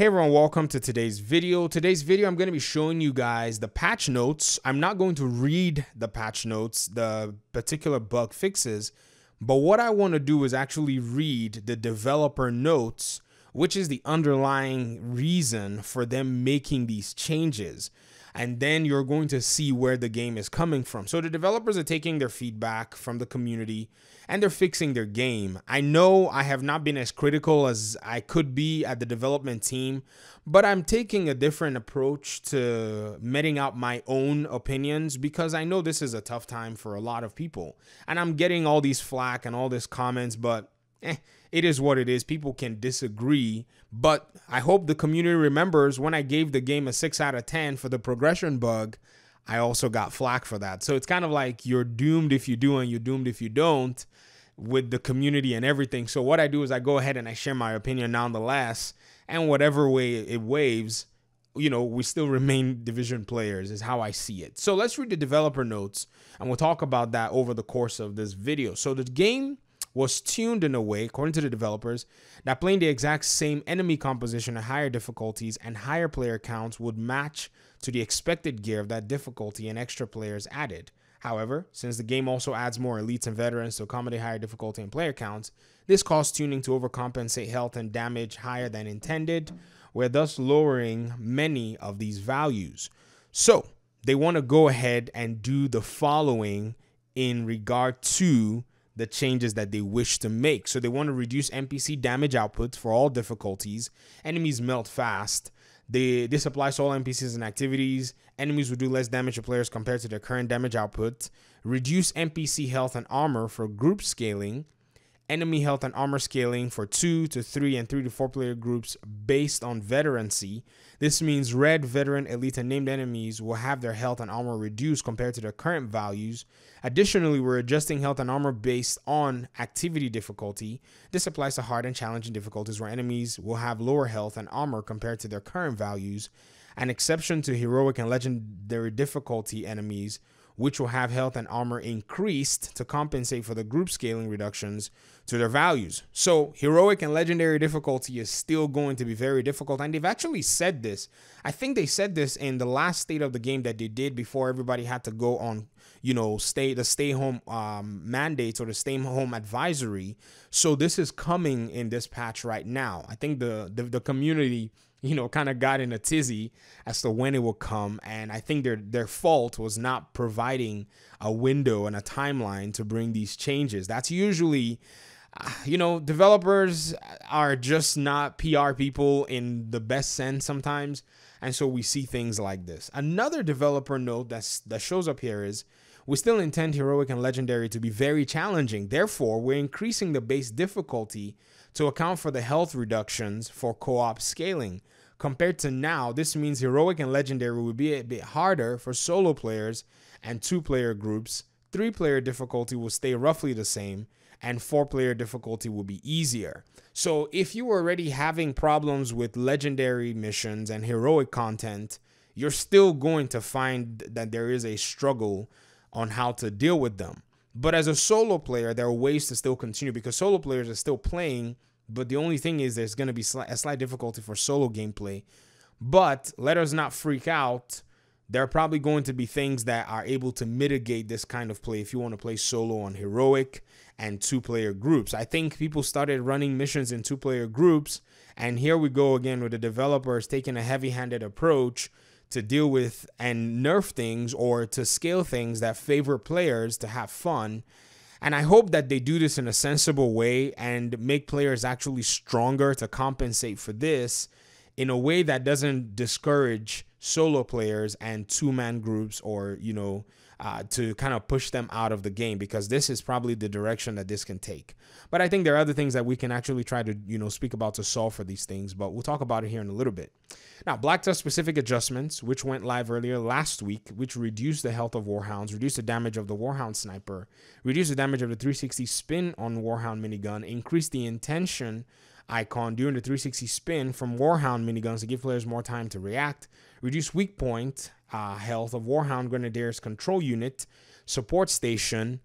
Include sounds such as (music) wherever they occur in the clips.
Hey everyone, welcome to today's video. Today's video, I'm going to be showing you guys the patch notes. I'm not going to read the patch notes, the particular bug fixes, but what I want to do is actually read the developer notes, which is the underlying reason for them making these changes. And then you're going to see where the game is coming from. So the developers are taking their feedback from the community and they're fixing their game. I know I have not been as critical as I could be at the development team, but I'm taking a different approach to meting out my own opinions because I know this is a tough time for a lot of people. And I'm getting all these flack and all these comments, but eh, it is what it is. People can disagree, but I hope the community remembers when I gave the game a 6 out of 10 for the progression bug. I also got flack for that. So it's kind of like you're doomed if you do and you're doomed if you don't with the community and everything. So what I do is I go ahead and I share my opinion nonetheless, and whatever way it waves, you know, we still (laughs) remain division players is how I see it. So let's read the developer notes and we'll talk about that over the course of this video. So the game was tuned in a way, according to the developers, that playing the exact same enemy composition at higher difficulties and higher player counts would match to the expected gear of that difficulty and extra players added. However, since the game also adds more elites and veterans to accommodate higher difficulty and player counts, this caused tuning to overcompensate health and damage higher than intended, where thus lowering many of these values. So, they want to go ahead and do the following in regard to the changes that they wish to make. So they want to reduce NPC damage output for all difficulties. Enemies melt fast. They, this applies to all NPCs and activities. Enemies will do less damage to players compared to their current damage output. Reduce NPC health and armor for group scaling enemy health and armor scaling for 2 to 3 and 3 to 4 player groups based on veterancy. This means red, veteran, elite, and named enemies will have their health and armor reduced compared to their current values. Additionally, we're adjusting health and armor based on activity difficulty. This applies to hard and challenging difficulties where enemies will have lower health and armor compared to their current values. An exception to heroic and legendary difficulty enemies which will have health and armor increased to compensate for the group scaling reductions to their values. So, heroic and legendary difficulty is still going to be very difficult. And they've actually said this. I think they said this in the last state of the game that they did before everybody had to go on, you know, stay the stay home um, mandates or the stay home advisory. So, this is coming in this patch right now. I think the, the, the community you know, kind of got in a tizzy as to when it will come. And I think their their fault was not providing a window and a timeline to bring these changes. That's usually uh, you know, developers are just not PR people in the best sense sometimes. And so we see things like this. Another developer note that's that shows up here is we still intend heroic and legendary to be very challenging. Therefore, we're increasing the base difficulty to account for the health reductions for co-op scaling. Compared to now, this means heroic and legendary will be a bit harder for solo players and two player groups. Three player difficulty will stay roughly the same, and four player difficulty will be easier. So, if you were already having problems with legendary missions and heroic content, you're still going to find that there is a struggle on how to deal with them. But as a solo player, there are ways to still continue because solo players are still playing but the only thing is, there's going to be a slight difficulty for solo gameplay. But let us not freak out. There are probably going to be things that are able to mitigate this kind of play if you want to play solo on heroic and two player groups. I think people started running missions in two player groups. And here we go again with the developers taking a heavy handed approach to deal with and nerf things or to scale things that favor players to have fun. And I hope that they do this in a sensible way and make players actually stronger to compensate for this in a way that doesn't discourage solo players and two man groups or, you know, uh, to kind of push them out of the game because this is probably the direction that this can take. But I think there are other things that we can actually try to, you know, speak about to solve for these things, but we'll talk about it here in a little bit. Now, Black Tusk specific adjustments, which went live earlier last week, which reduced the health of Warhounds, reduced the damage of the Warhound sniper, reduced the damage of the 360 spin on Warhound minigun, increased the intention icon during the 360 spin from Warhound miniguns to give players more time to react, reduce weak point uh, health of Warhound Grenadiers control unit, support station,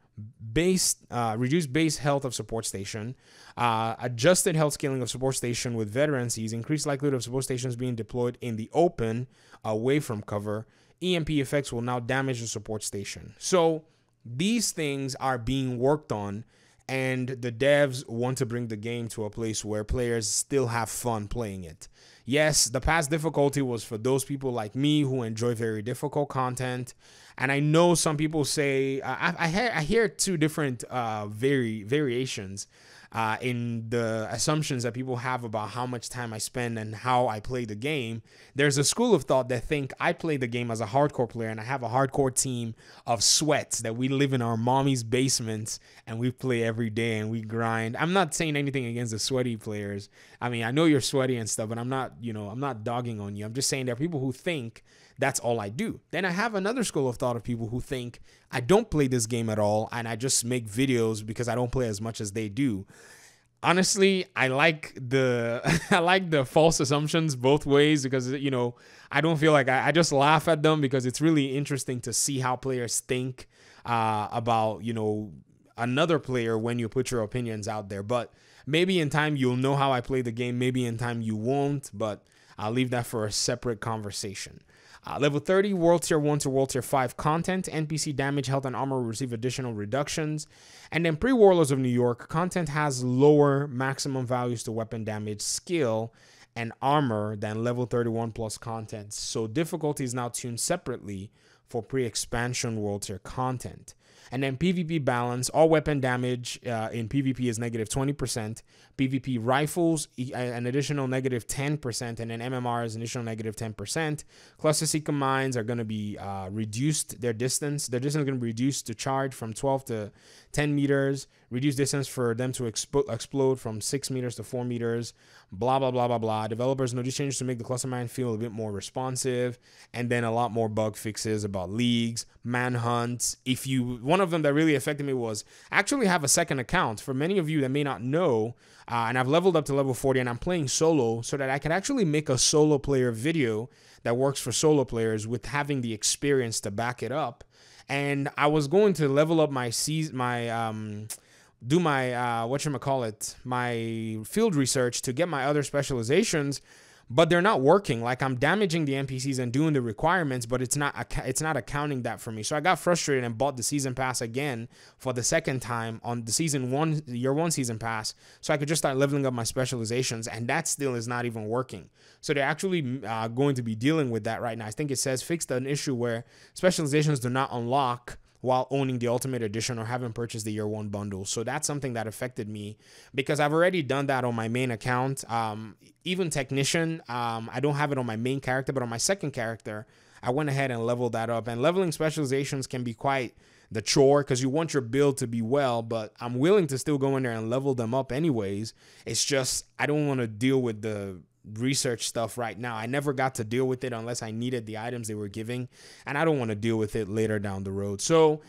base uh, reduced base health of support station, uh, adjusted health scaling of support station with veterancy, increased likelihood of support stations being deployed in the open away from cover. EMP effects will now damage the support station. So these things are being worked on and the devs want to bring the game to a place where players still have fun playing it. Yes, the past difficulty was for those people like me who enjoy very difficult content, and I know some people say I, I, hear, I hear two different uh, vari- variations uh, in the assumptions that people have about how much time I spend and how I play the game. There's a school of thought that think I play the game as a hardcore player and I have a hardcore team of sweats that we live in our mommy's basements and we play every day and we grind. I'm not saying anything against the sweaty players. I mean, I know you're sweaty and stuff, but I'm not, you know, I'm not dogging on you. I'm just saying there are people who think that's all I do. Then I have another school of thought of people who think I don't play this game at all and I just make videos because I don't play as much as they do. Honestly, I like the (laughs) I like the false assumptions both ways because you know I don't feel like I, I just laugh at them because it's really interesting to see how players think uh, about you know another player when you put your opinions out there. But maybe in time you'll know how I play the game. Maybe in time you won't. But I'll leave that for a separate conversation. Uh, level 30, World Tier 1 to World Tier 5 content. NPC damage, health, and armor receive additional reductions. And then pre Warlords of New York, content has lower maximum values to weapon damage, skill, and armor than level 31 plus content. So difficulty is now tuned separately for pre expansion World Tier content. And then PvP balance, all weapon damage uh, in PvP is negative 20%. PvP rifles, an additional negative 10%. And then MMR is an additional negative 10%. Cluster seeker mines are going to be uh, reduced, their distance. Their distance is going to be reduced to charge from 12 to 10 meters. Reduced distance for them to expo- explode from 6 meters to 4 meters. Blah, blah, blah, blah, blah. Developers notice changes to make the cluster mine feel a bit more responsive. And then a lot more bug fixes about leagues, manhunts. If you one of them that really affected me was actually have a second account. For many of you that may not know, uh, and I've leveled up to level 40 and I'm playing solo so that I can actually make a solo player video that works for solo players with having the experience to back it up. And I was going to level up my season, my um, do my uh, what you call it, my field research to get my other specializations but they're not working. Like I'm damaging the NPCs and doing the requirements, but it's not it's not accounting that for me. So I got frustrated and bought the season pass again for the second time on the season one year one season pass, so I could just start leveling up my specializations, and that still is not even working. So they're actually uh, going to be dealing with that right now. I think it says fixed an issue where specializations do not unlock while owning the Ultimate Edition or having purchased the year one bundle. So that's something that affected me because I've already done that on my main account. Um, even Technician, um, I don't have it on my main character, but on my second character, I went ahead and leveled that up. And leveling specializations can be quite the chore because you want your build to be well, but I'm willing to still go in there and level them up anyways. It's just I don't want to deal with the research stuff right now. I never got to deal with it unless I needed the items they were giving, and I don't want to deal with it later down the road. So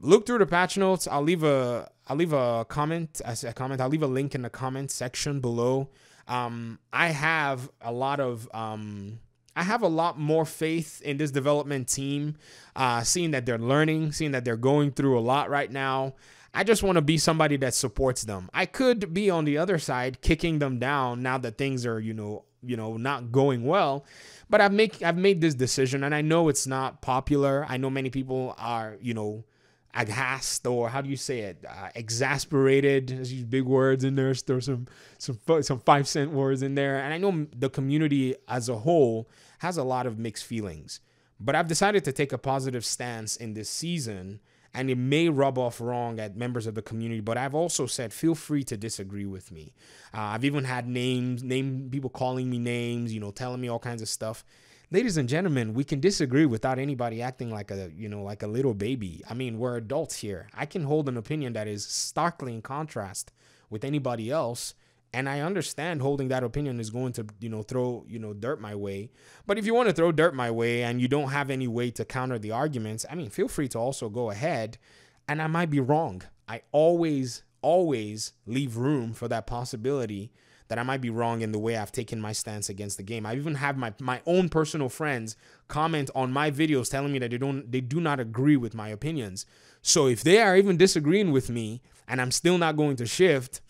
look through the patch notes. I'll leave a I'll leave a comment as a comment. I'll leave a link in the comment section below. Um, I have a lot of um, I have a lot more faith in this development team, uh, seeing that they're learning, seeing that they're going through a lot right now. I just want to be somebody that supports them. I could be on the other side kicking them down now that things are, you know, you know, not going well. But I've make I've made this decision and I know it's not popular. I know many people are, you know, aghast or how do you say it uh, exasperated there's these big words in there there's some some some five cent words in there and i know the community as a whole has a lot of mixed feelings but i've decided to take a positive stance in this season and it may rub off wrong at members of the community but i've also said feel free to disagree with me. Uh, i've even had names name people calling me names you know telling me all kinds of stuff. Ladies and gentlemen we can disagree without anybody acting like a you know like a little baby. I mean we're adults here. I can hold an opinion that is starkly in contrast with anybody else and I understand holding that opinion is going to, you know, throw, you know, dirt my way. But if you want to throw dirt my way and you don't have any way to counter the arguments, I mean, feel free to also go ahead. And I might be wrong. I always, always leave room for that possibility that I might be wrong in the way I've taken my stance against the game. I even have my my own personal friends comment on my videos telling me that they don't they do not agree with my opinions. So if they are even disagreeing with me and I'm still not going to shift,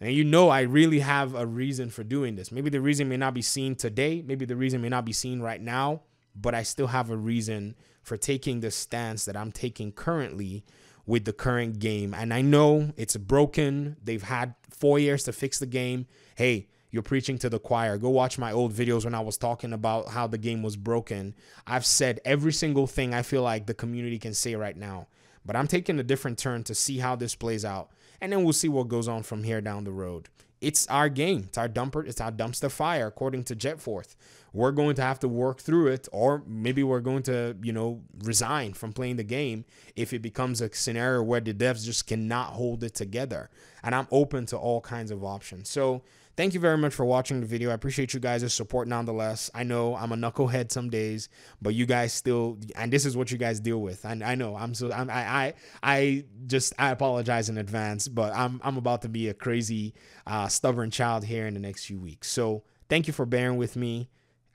and you know I really have a reason for doing this. Maybe the reason may not be seen today, maybe the reason may not be seen right now, but I still have a reason for taking the stance that I'm taking currently with the current game. And I know it's broken. They've had four years to fix the game. Hey, you're preaching to the choir. Go watch my old videos when I was talking about how the game was broken. I've said every single thing I feel like the community can say right now. But I'm taking a different turn to see how this plays out. And then we'll see what goes on from here down the road. It's our game. It's our dumper. It's our dumpster fire, according to Jetforth. We're going to have to work through it, or maybe we're going to, you know, resign from playing the game if it becomes a scenario where the devs just cannot hold it together. And I'm open to all kinds of options. So Thank you very much for watching the video. I appreciate you guys' support nonetheless. I know I'm a knucklehead some days, but you guys still, and this is what you guys deal with. And I, know I'm so, I'm, I, I, I just, I apologize in advance, but I'm, I'm about to be a crazy, uh, stubborn child here in the next few weeks. So thank you for bearing with me,